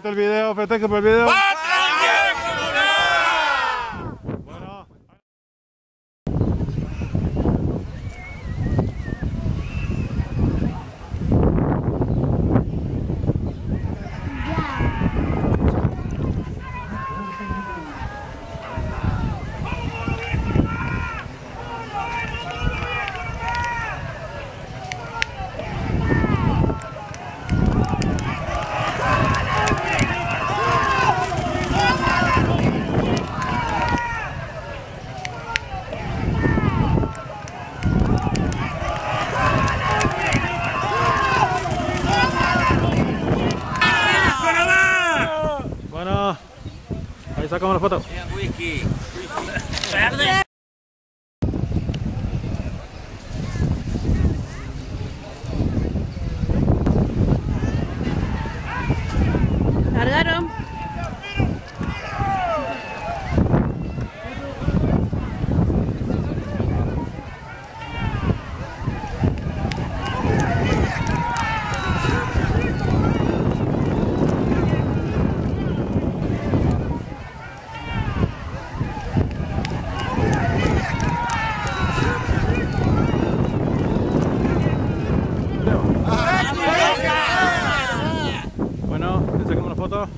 está el video, por el video. Bueno, ahí sacamos la foto. Largaron. Bueno, ahí sacamos la foto.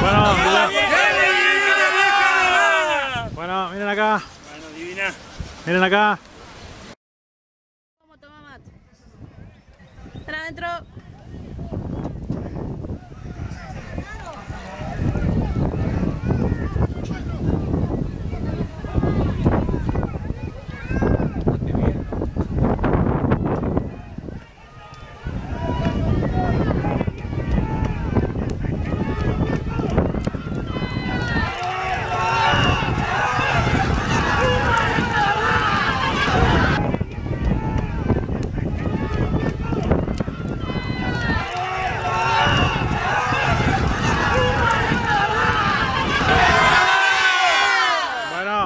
Bueno, bueno, miren acá. Miren acá.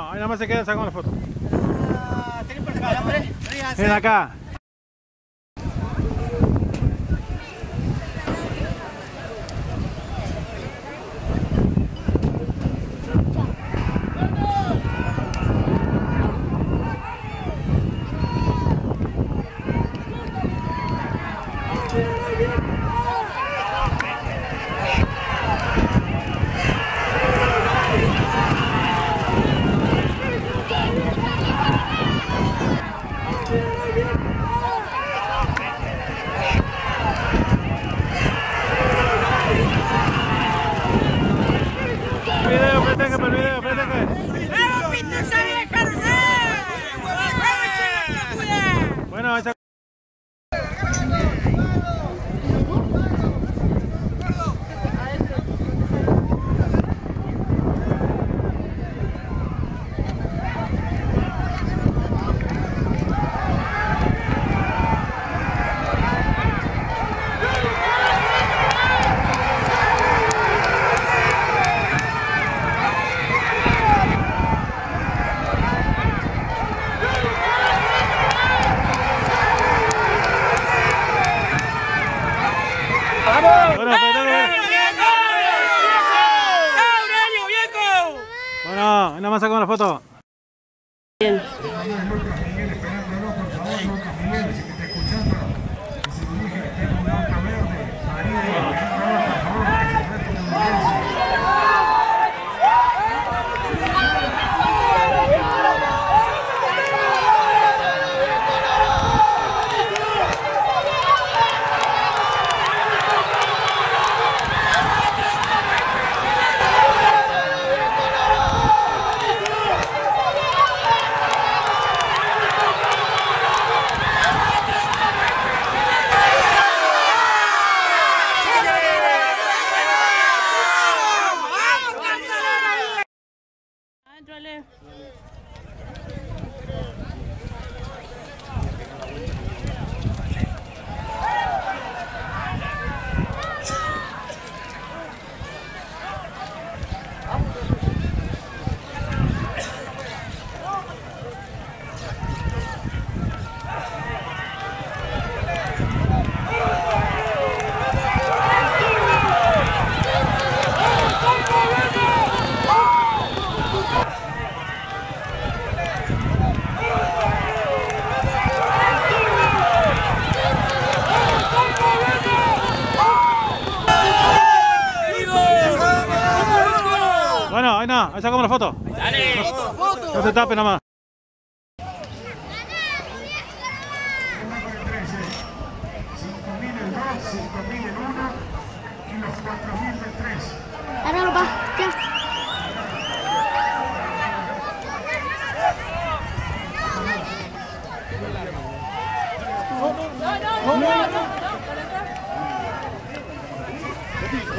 Ahí nada más se queda, sacamos la foto. Miren acá. Video, festeje por el video, festeje. Bueno, ahí sac- Bueno. Bueno, nada más sacamos la foto. Bien. Ándale. Ahí sacamos la foto. Dale. No, no se tape nada más. Ahora lo va. 네.